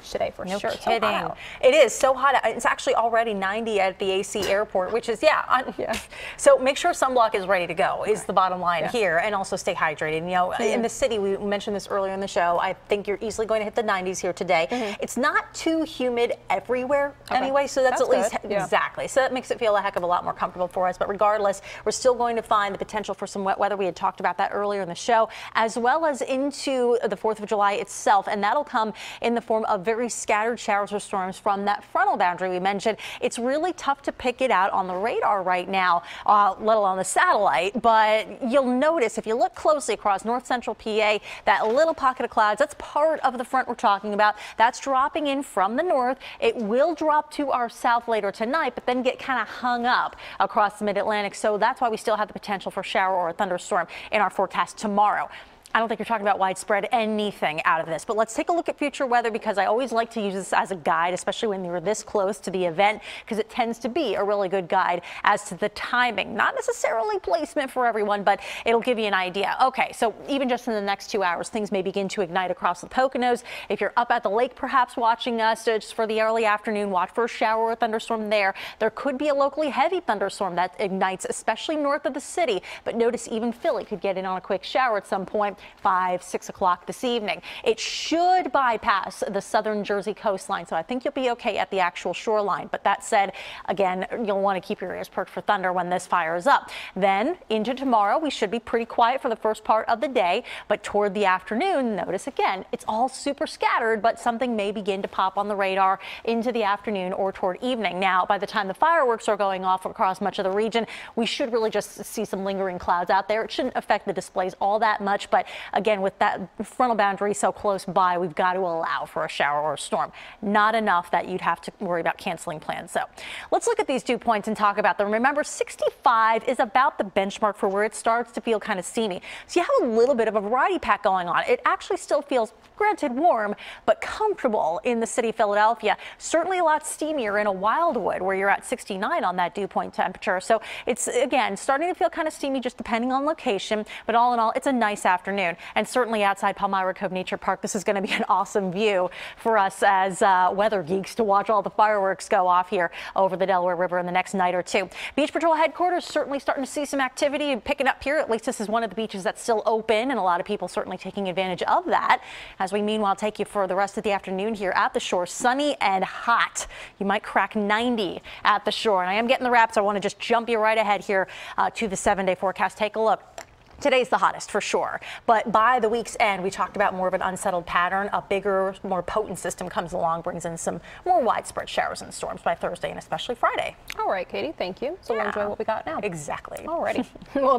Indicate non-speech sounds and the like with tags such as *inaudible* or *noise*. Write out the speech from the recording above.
beach today for no sure. kidding. So it is so hot. It's actually already 90 at the AC airport, which is, yeah. On, *laughs* yeah. *laughs* So make sure sunblock is ready to go is the bottom line yeah. here. And also stay hydrated. You know, in the city, we mentioned this earlier in the show, I think you're easily going to hit the 90s here today. Mm -hmm. It's not too humid everywhere okay. anyway, so that's, that's at least, yeah. exactly. So that makes it feel a heck of a lot more comfortable for us. But regardless, we're still going to find the potential for some wet weather. We had talked about that earlier in the show, as well as into the 4th of July itself. And that'll come in the form of very scattered showers or storms from that frontal boundary we mentioned. It's really tough to pick it out on the radar right now, uh, let alone the satellite. But you'll notice if you look closely across north central PA, that little pocket of clouds, that's part of the front we're talking about. That's dropping in from the north. It will drop to our south later tonight, but then get kind of hung up across the mid Atlantic. So that's why we still have the potential for shower or a thunderstorm in our forecast tomorrow. I don't think you're talking about widespread anything out of this, but let's take a look at future weather because I always like to use this as a guide, especially when you're this close to the event, because it tends to be a really good guide as to the timing. Not necessarily placement for everyone, but it'll give you an idea. Okay, so even just in the next two hours, things may begin to ignite across the Poconos. If you're up at the lake, perhaps watching us uh, just for the early afternoon, watch for a shower or thunderstorm there. There could be a locally heavy thunderstorm that ignites, especially north of the city, but notice even Philly could get in on a quick shower at some point. 5, 6 o'clock this evening. It should bypass the southern Jersey coastline, so I think you'll be okay at the actual shoreline. But that said, again, you'll want to keep your ears perked for thunder when this fires up. Then into tomorrow, we should be pretty quiet for the first part of the day, but toward the afternoon, notice again, it's all super scattered, but something may begin to pop on the radar into the afternoon or toward evening. Now, by the time the fireworks are going off across much of the region, we should really just see some lingering clouds out there. It shouldn't affect the displays all that much, but Again, with that frontal boundary so close by, we've got to allow for a shower or a storm. Not enough that you'd have to worry about canceling plans. So let's look at these dew points and talk about them. Remember, 65 is about the benchmark for where it starts to feel kind of steamy. So you have a little bit of a variety pack going on. It actually still feels, granted, warm, but comfortable in the city of Philadelphia. Certainly a lot steamier in a Wildwood where you're at 69 on that dew point temperature. So it's, again, starting to feel kind of steamy just depending on location. But all in all, it's a nice afternoon and certainly outside Palmyra Cove Nature Park, this is going to be *laughs* an awesome view for us as uh, weather geeks to watch all the fireworks go off here over the Delaware River in the next night or two. Beach Patrol headquarters certainly starting to see some activity and picking up here. At least this is one of the beaches that's still open and a lot of people certainly taking advantage of that. As we meanwhile take you for the rest of the afternoon here at the shore, sunny and hot. You might crack 90 at the shore. And I am getting the wraps. I want to just jump you right ahead here uh, to the seven day forecast. Take a look. Today's the hottest for sure, but by the week's end, we talked about more of an unsettled pattern. A bigger, more potent system comes along, brings in some more widespread showers and storms by Thursday and especially Friday. All right, Katie, thank you. So yeah. we'll enjoy what we got now. Exactly. Alrighty. *laughs* well,